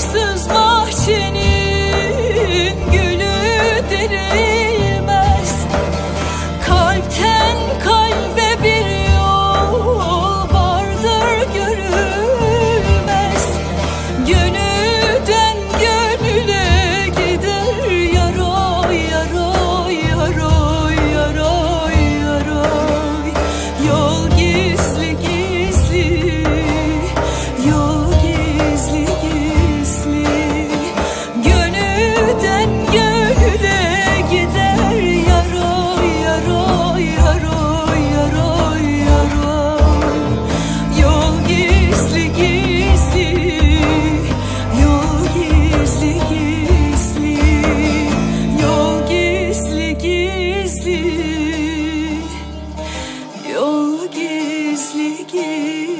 Sızma sessizlik